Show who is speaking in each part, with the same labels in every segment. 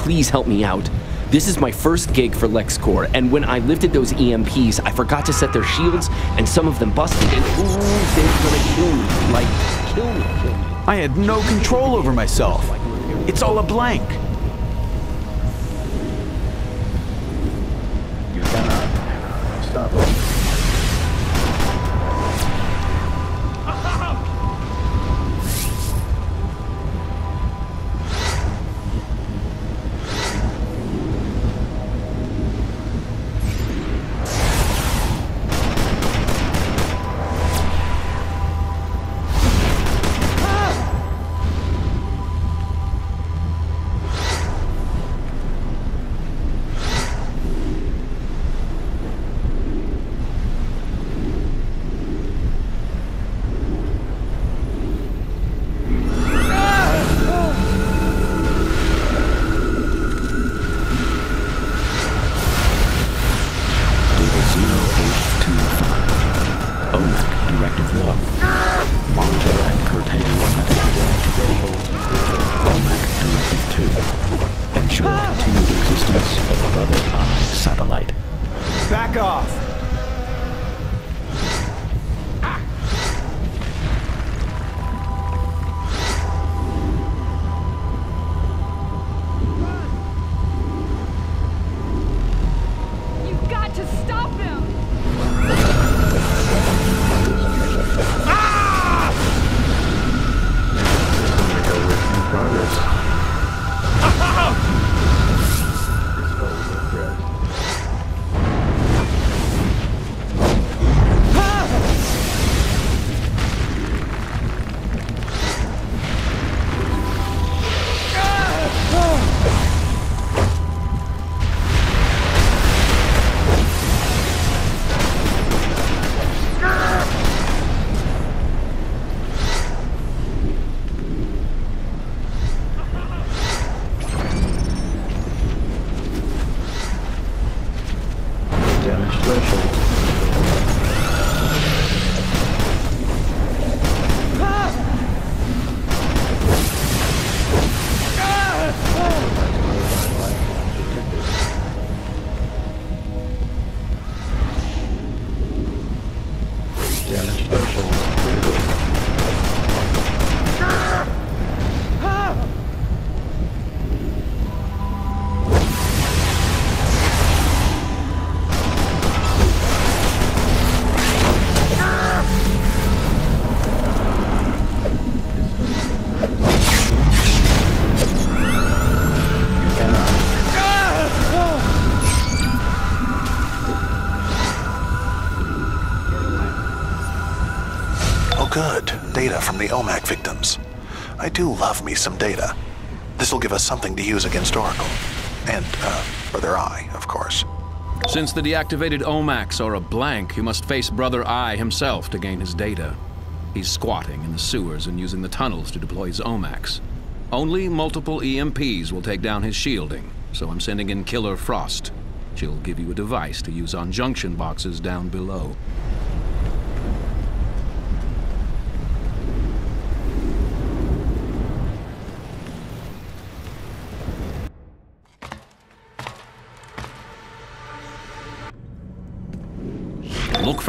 Speaker 1: please help me out? This is my first gig for LexCorp, and when I lifted those EMPs, I forgot to set their shields, and some of them busted, and ooh, they're gonna kill me. Like, kill me, kill me.
Speaker 2: I had no control over myself. It's all a blank.
Speaker 3: You cannot stop
Speaker 4: of satellite.
Speaker 2: Back off.
Speaker 5: Do love me some data. This will give us something to use against Oracle. And, uh, Brother Eye, of course.
Speaker 6: Since the deactivated OMACs are a blank, you must face Brother Eye himself to gain his data. He's squatting in the sewers and using the tunnels to deploy his OMACs. Only multiple EMPs will take down his shielding, so I'm sending in Killer Frost. She'll give you a device to use on junction boxes down below.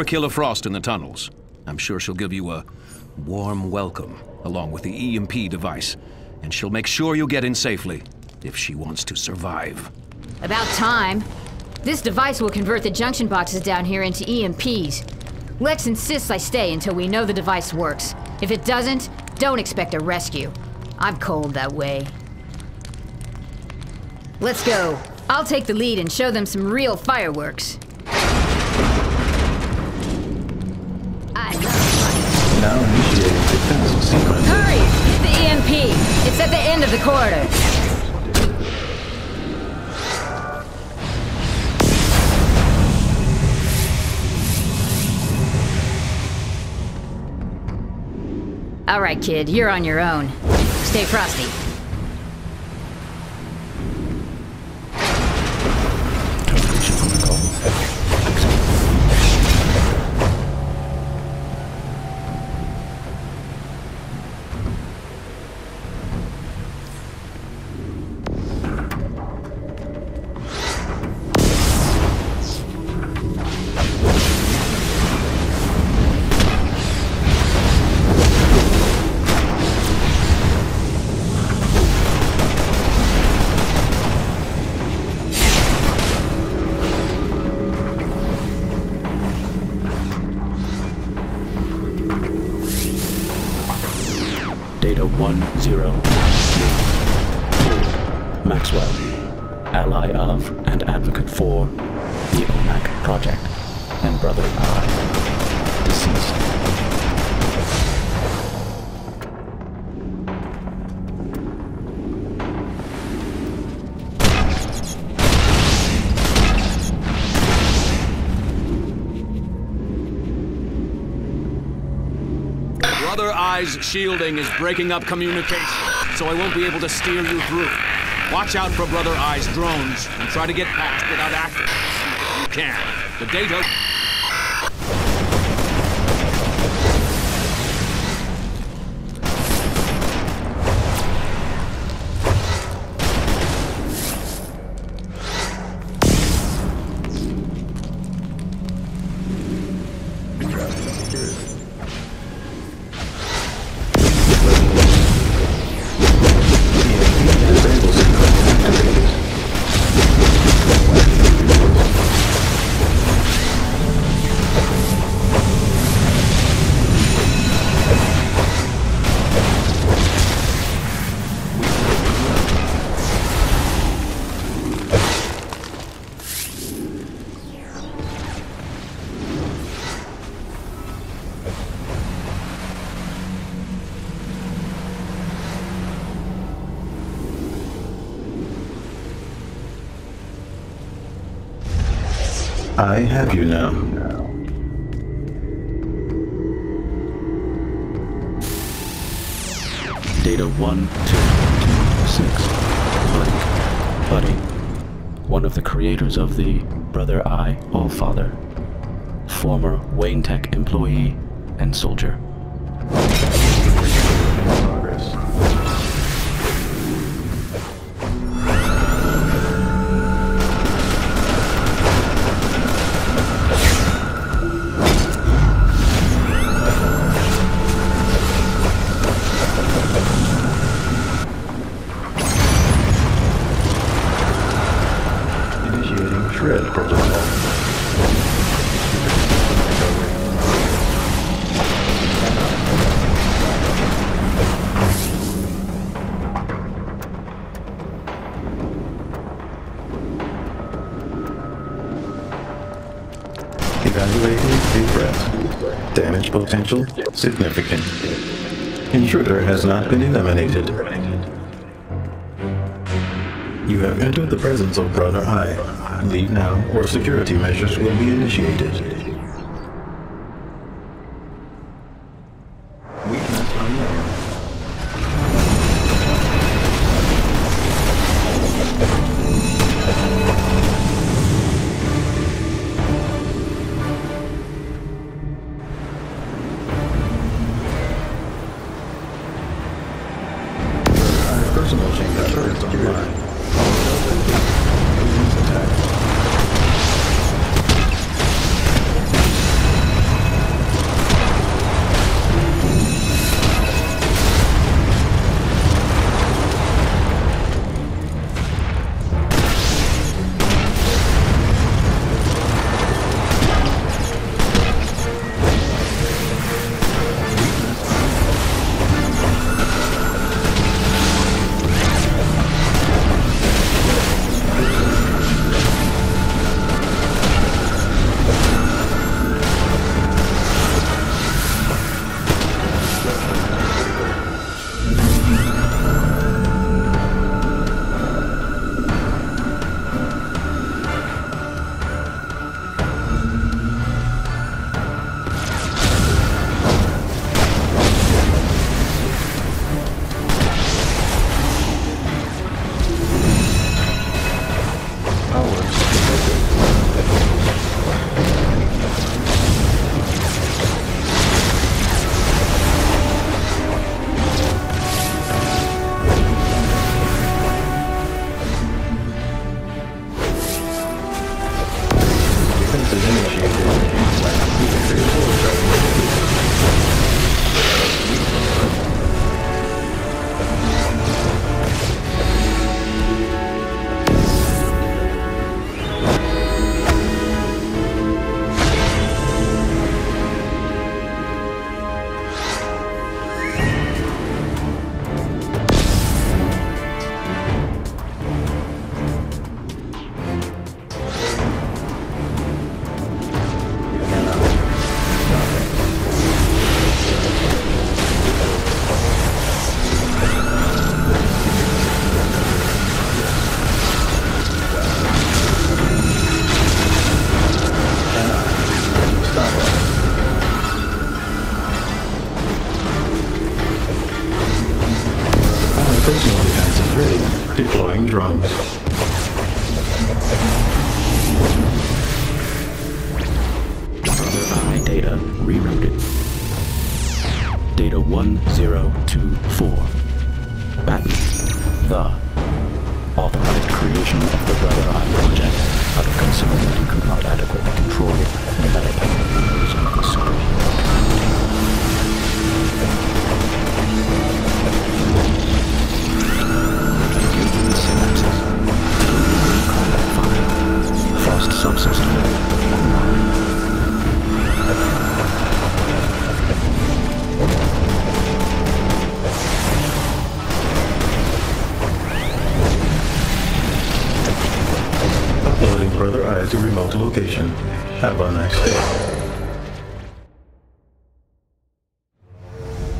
Speaker 6: For Killer Frost in the tunnels. I'm sure she'll give you a warm welcome, along with the EMP device. And she'll make sure you get in safely, if she wants to survive.
Speaker 7: About time. This device will convert the junction boxes down here into EMPs. Lex insists I stay until we know the device works. If it doesn't, don't expect a rescue. I'm cold that way. Let's go. I'll take the lead and show them some real fireworks.
Speaker 3: Now initiating defense sequence.
Speaker 7: Hurry! Get the EMP! It's at the end of the corridor. All right, kid, you're on your own. Stay frosty.
Speaker 4: Data 101. Maxwell, ally of and advocate for the OMAC project, and Brother Eye, deceased.
Speaker 6: Shielding is breaking up communication, so I won't be able to steer you through. Watch out for Brother Eye's drones and try to get past without acting. You can. The data.
Speaker 3: Have you now.
Speaker 4: Data 1226. Buddy. Buddy. One of the creators of the Brother Eye, All Father. Former Wayne Tech employee and soldier.
Speaker 3: Evaluating threat. Damage potential significant. Intruder has not been eliminated. You have entered the presence of Brother Eye. Leave now, or security measures will be initiated. Personal chamber turrets online. Have a nice day.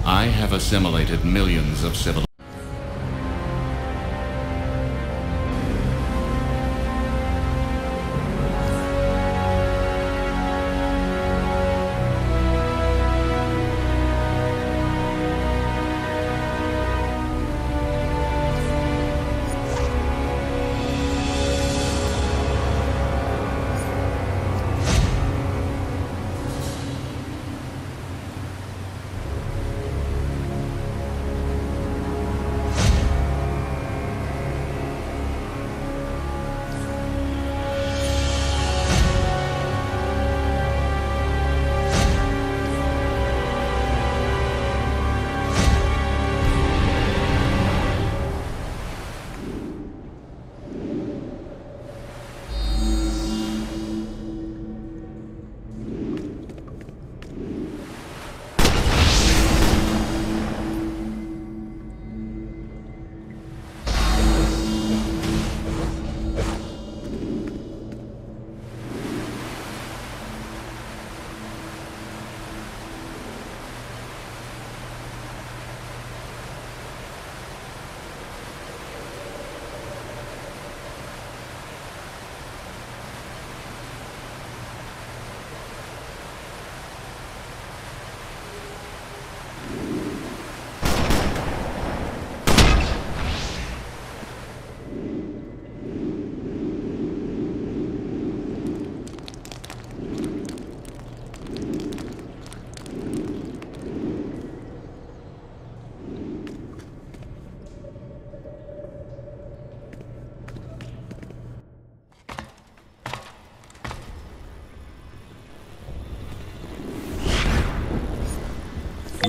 Speaker 8: I have assimilated millions of civil.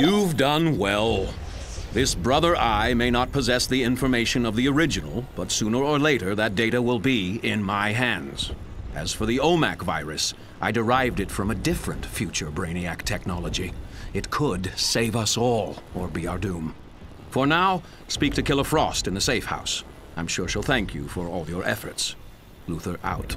Speaker 6: You've done well. This Brother Eye may not possess the information of the original, but sooner or later that data will be in my hands. As for the OMAC virus, I derived it from a different future Brainiac technology. It could save us all, or be our doom. For now, speak to Killer Frost in the safe house. I'm sure she'll thank you for all your efforts. Luthor out.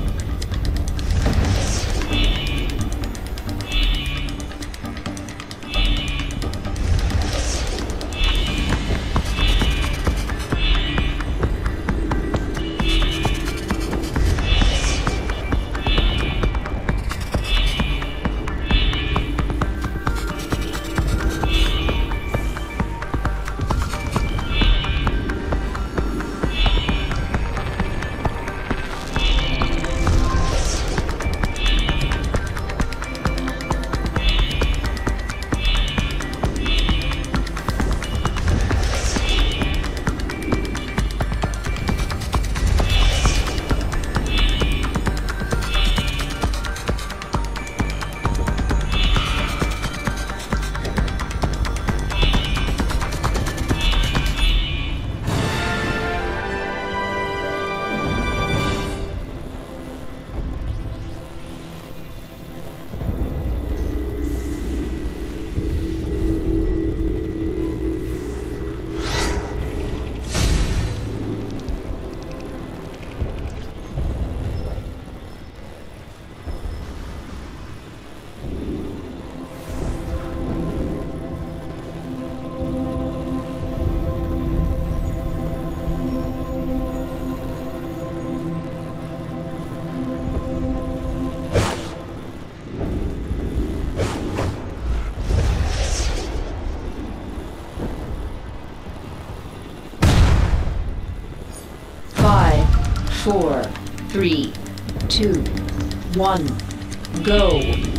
Speaker 9: One, go.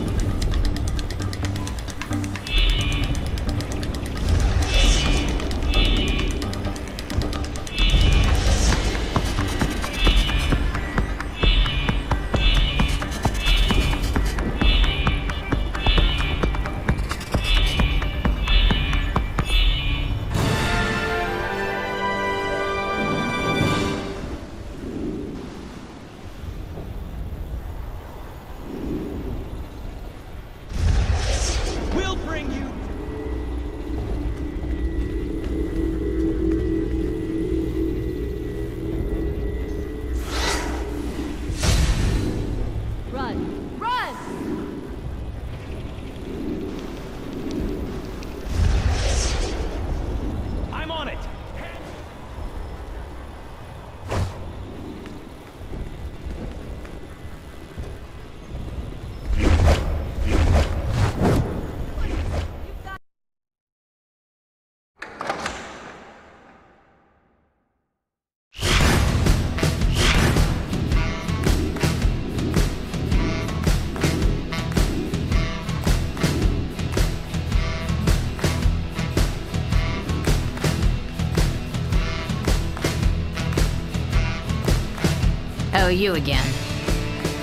Speaker 7: You again.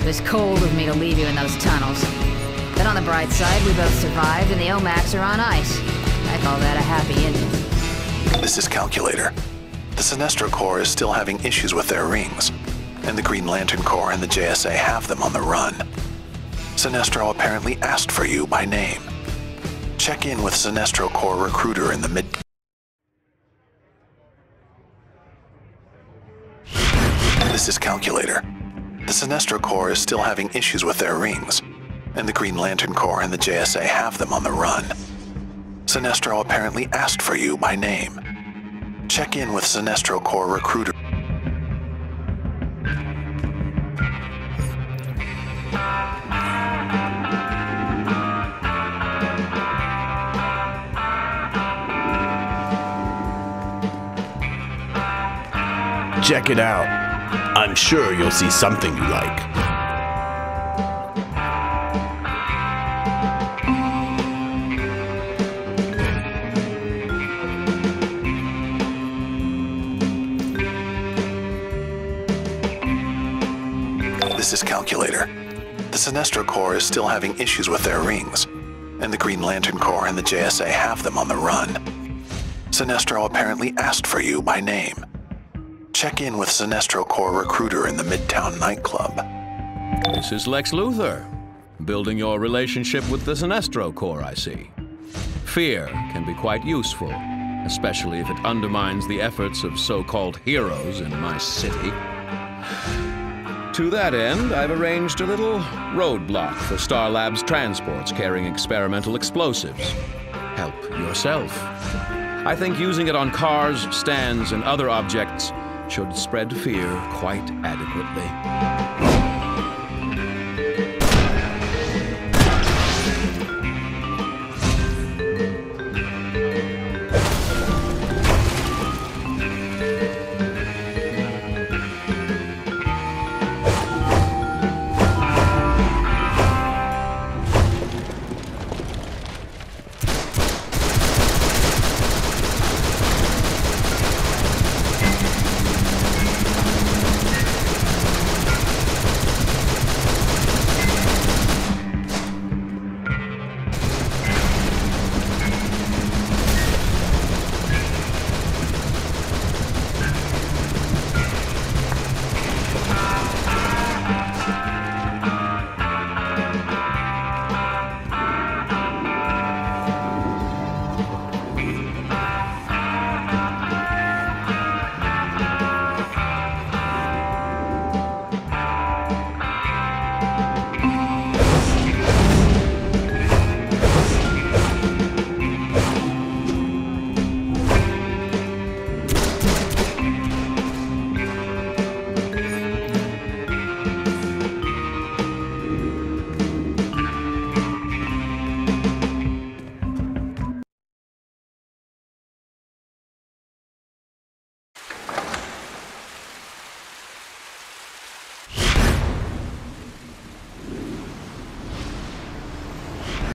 Speaker 7: It was cold of me to leave you in those tunnels. But on the bright side, we both survived and the OMACs are on ice. I call that a happy ending.
Speaker 5: This is Calculator. The Sinestro Corps is still having issues with their rings, and the Green Lantern Corps and the JSA have them on the run. Sinestro apparently asked for you by name. Check in with Sinestro Corps recruiter in the mid. This is Calculator. The Sinestro Corps is still having issues with their rings, and the Green Lantern Corps and the JSA have them on the run. Sinestro apparently asked for you by name. Check in with Sinestro Corps recruiter.
Speaker 10: Check it out. I'm sure you'll see something you like.
Speaker 5: This is Calculator. The Sinestro Corps is still having issues with their rings, and the Green Lantern Corps and the JSA have them on the run. Sinestro apparently asked for you by name. Check in with Sinestro Corps recruiter in the Midtown nightclub.
Speaker 6: This is Lex Luthor. Building your relationship with the Sinestro Corps, I see. Fear can be quite useful, especially if it undermines the efforts of so called heroes in my city. To that end, I've arranged a little roadblock for Star Labs transports carrying experimental explosives. Help yourself. I think using it on cars, stands, and other objects should spread fear quite adequately.